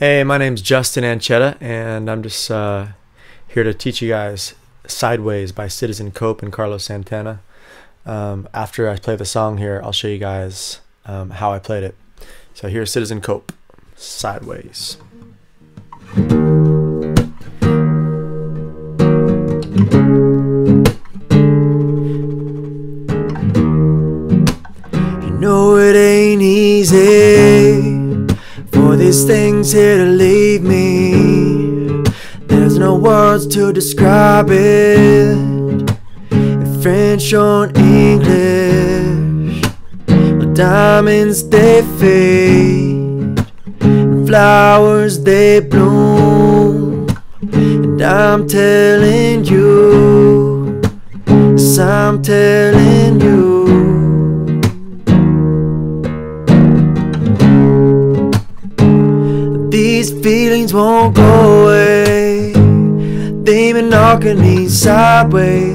Hey, my name's Justin Ancheta, and I'm just uh, here to teach you guys Sideways by Citizen Cope and Carlos Santana. Um, after I play the song here, I'll show you guys um, how I played it. So here's Citizen Cope, Sideways. You know it ain't easy these things here to leave me. There's no words to describe it in French or English. But diamonds they fade, flowers they bloom, and I'm telling you, yes, I'm telling These feelings won't go away. They've been knocking me sideways.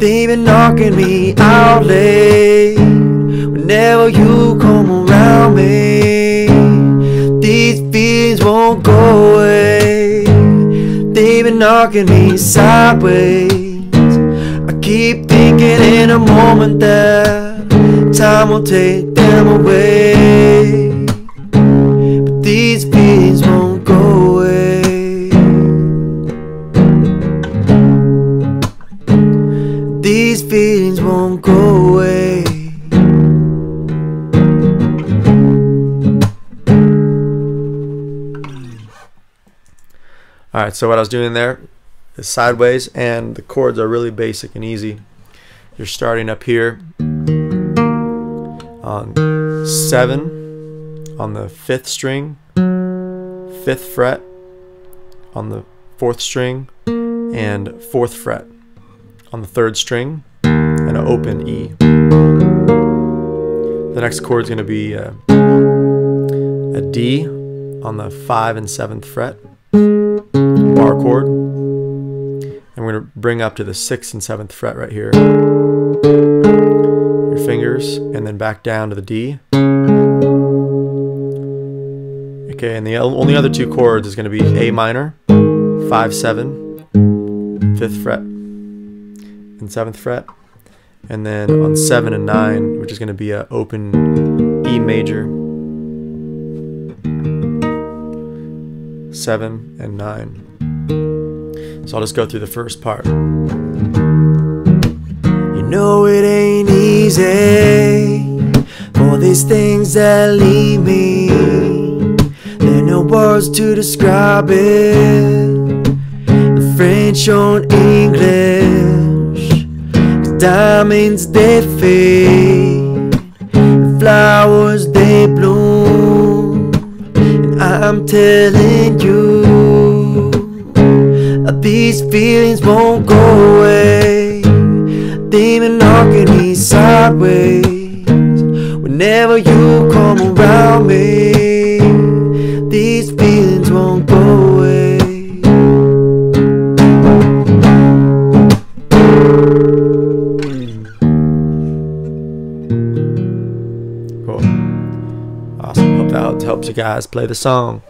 They've been knocking me out late. Whenever you come around me, these feelings won't go away. They've been knocking me sideways. I keep thinking in a moment that time will take them away. Won't go away. Alright, so what I was doing there is sideways, and the chords are really basic and easy. You're starting up here on 7 on the 5th string, 5th fret on the 4th string, and 4th fret on the 3rd string, an open E. The next chord is going to be a, a D on the 5 and 7th fret, bar chord. And we're going to bring up to the 6th and 7th fret right here. Your fingers, and then back down to the D. Okay, and the only other two chords is going to be A minor, 5 7, 5th fret, and 7th fret. And then on 7 and 9, which is going to be a open E major, 7 and 9. So I'll just go through the first part. You know it ain't easy for these things that leave me. There are no words to describe it. The French or English. Diamonds they fade, flowers they bloom. And I'm telling you, these feelings won't go away. They've been knocking me sideways whenever you come around me. Hope that helps you guys play the song.